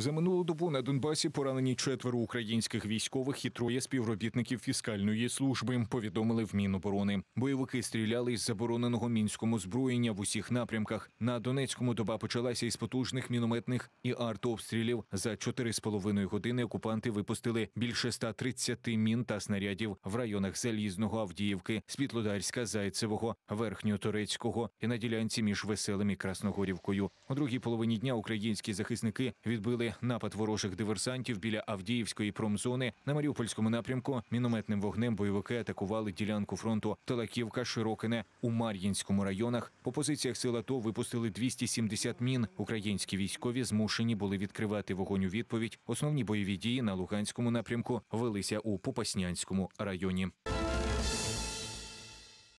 За минулу добу на Донбасі поранені четверо українських військових і троє співробітників фіскальної служби. Повідомили в Міноборони. Бойовики стріляли із забороненого мінському зброєння в усіх напрямках. На Донецькому доба почалася із потужних мінометних і артобстрілів. За 4,5 години окупанти випустили більше 130 мін та снарядів в районах Залізного, Авдіївки, Світлодарська, Зайцевого, Верхньоторецького і на ділянці між Веселим і Красногорівкою. У другій половині дня українські захисники відбили напад ворожих диверсантів біля Авдіївської промзони. На Маріупольському напрямку мінометним вогнем бойовики атакували ділянку фронту Талаківка, Широкине у Мар'їнському районах. По позиціях сил АТО випустили 270 мін. Українські військові змушені були відкривати вогонь у відповідь. Основні бойові дії на Луганському напрямку велися у Попаснянському районі.